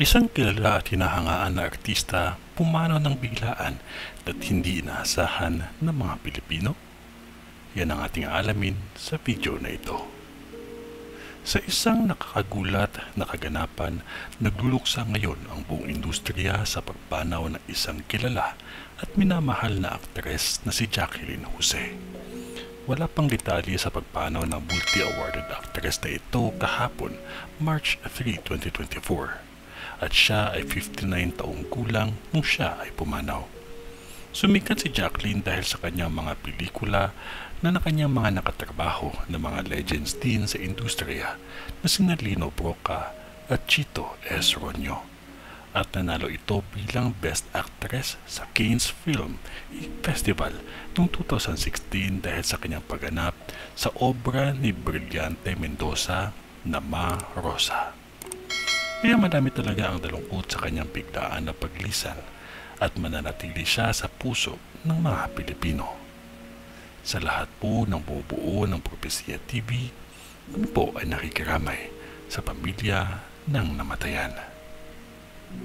Isang kilala at hinahangaan na artista pumanaw ng biglaan at hindi inaasahan ng mga Pilipino. Yan ang ating alamin sa video na ito. Sa isang nakakagulat na kaganapan, nagluluksa ngayon ang buong industriya sa pagpanaw ng isang kilala at minamahal na aktres na si Jacqueline Jose. Wala pang detalye sa pagpanaw ng multi-awarded actress na ito kahapon, March 3, 2024 at siya ay 59 taong kulang nung siya ay pumanaw. Sumikat si Jacqueline dahil sa kanyang mga pelikula na na kanyang mga nakatrabaho na mga legends din sa industriya na sina Lino Broca at Chito S. Ronyo. At nanalo ito bilang Best Actress sa Cannes Film Festival noong 2016 dahil sa kanyang pagganap sa obra ni Brillante Mendoza na Ma Rosa. Kaya madami talaga ang dalungkot sa kanyang biglaan na paglisan at mananatili siya sa puso ng mga Pilipino. Sa lahat po ng bubuo ng Propesya TV, kami po ay nakikiramay sa pamilya ng namatayan.